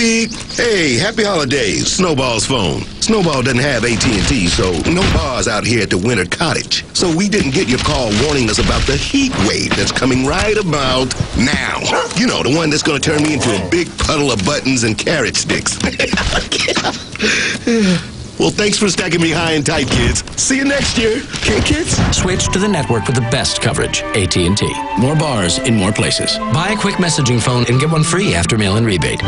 Hey, happy holidays, Snowball's phone. Snowball doesn't have AT&T, so no bars out here at the Winter Cottage. So we didn't get your call warning us about the heat wave that's coming right about now. You know, the one that's going to turn me into a big puddle of buttons and carrot sticks. well, thanks for stacking me high and tight, kids. See you next year. Okay, kids? Switch to the network with the best coverage, AT&T. More bars in more places. Buy a quick messaging phone and get one free after mail-in rebate.